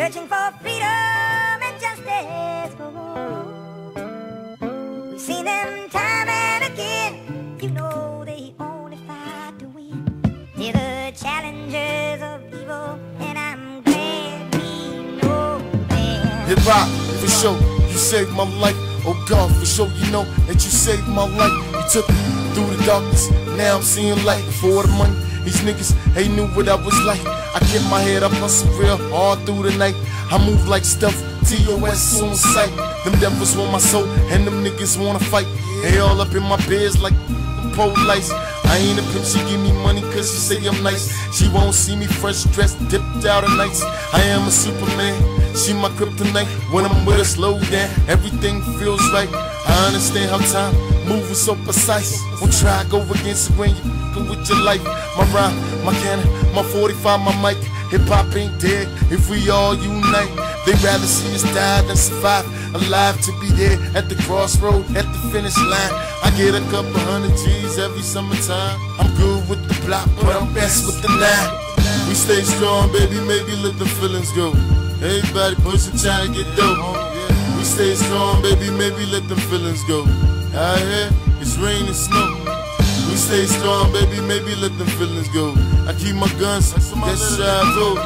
searching for freedom and justice for all. We've seen them time and again. You know they only fight to win. They're the challengers of evil, and I'm glad we know them. Hip hop, for sure, you saved my life. Oh God, for sure, you know that you saved my life. You took me through the darkness, now I'm seeing light. Before the money, these niggas, they knew what I was like. I kept my head up, hustle real hard through the night. I move like stealth, TOS on sight. Them devils want my soul, and them niggas wanna fight. They all up in my beds like pole lights. I ain't a pimp, she give me money cause she say I'm nice. She won't see me fresh dressed, dipped out of nights. I am a superman, she my kryptonite. When I'm with her, slow down, everything feels right. I understand how time moving so precise. Won't try go against it when you fucking with your life. My rhyme, my cannon, my 45, my mic. Hip hop ain't dead if we all unite. they'd rather see us die than survive. Alive to be there at the crossroad, at the finish line. I get a couple hundred G's every summertime. I'm good with the block, but I'm best with the nine. We stay strong, baby, maybe let the feelings go. Everybody pushing, trying to get dope. We stay strong, baby, maybe let them feelings go. Out here, it's rain and snow. We stay strong, baby, maybe let them feelings go. I keep my guns, that's how I roll.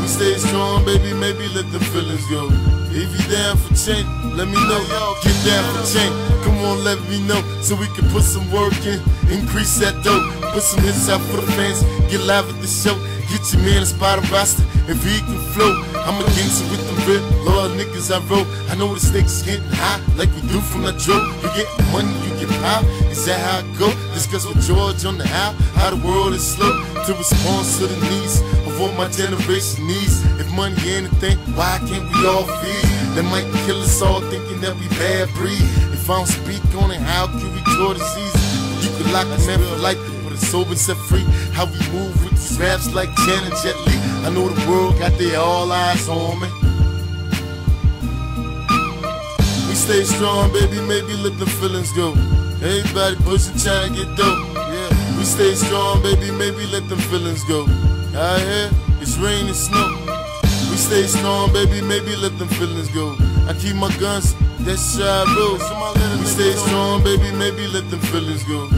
We stay strong, baby, maybe let them feelings go. If you down for change, let me know. Get down for change, come on, let me know. So we can put some work in, increase that dough. Put some hits out for the fans, get live at the show. Get your man a spot on roster, if he can flow. I'm a gangster with the real loyal niggas I roll. I know the stakes getting high, like we do from the drill. You get money, you get power. Is that how it go? Discuss with George on the how, how the world is slow to respond to the needs of what my generation needs. If money ain't anything, why can't we all feed? They might kill us all thinking that we bad breed. If I don't speak on it, how can we cure disease? You could lock a man for life, it's sober set free. How we move with these raps like Janet Jet Li. I know the world got their all eyes on me. We stay strong, baby, maybe let the feelings go. Everybody pushing, trying to get dope. Yeah, we stay strong, baby, maybe let them feelings go. Out here, it's rain and snow. We stay strong, baby, maybe let them feelings go. I keep my guns, that's how I roll. We stay strong, baby, maybe let them feelings go.